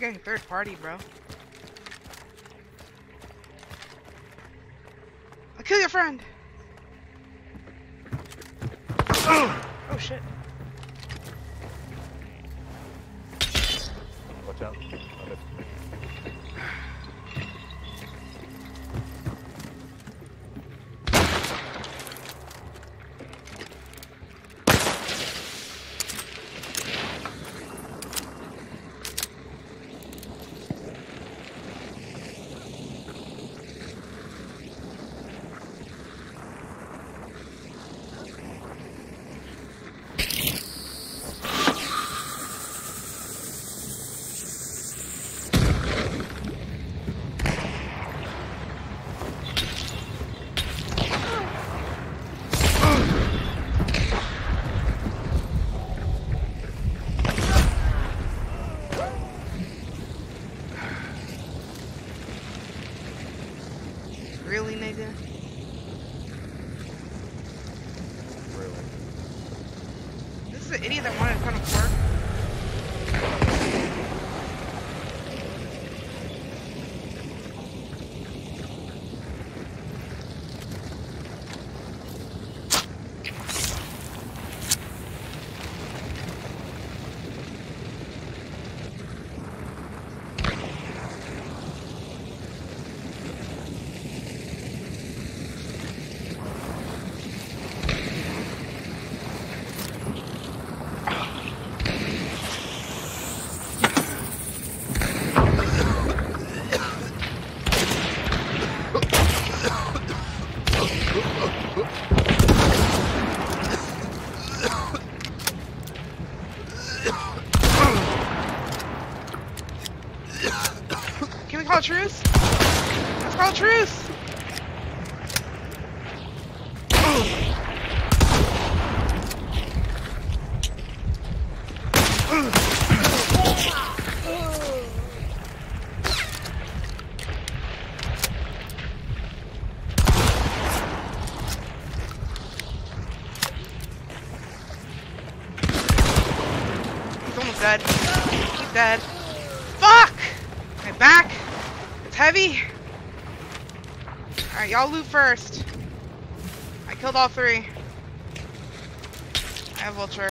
third party, bro. I'll kill your friend. Oh, oh shit. Watch out. Really, nigga? Really. This is an idiot that wanted to come to court. Call truce? Call truce! He's almost dead. He's dead. Fuck! My back. Heavy. Alright, y'all loot first. I killed all three. I have vulture.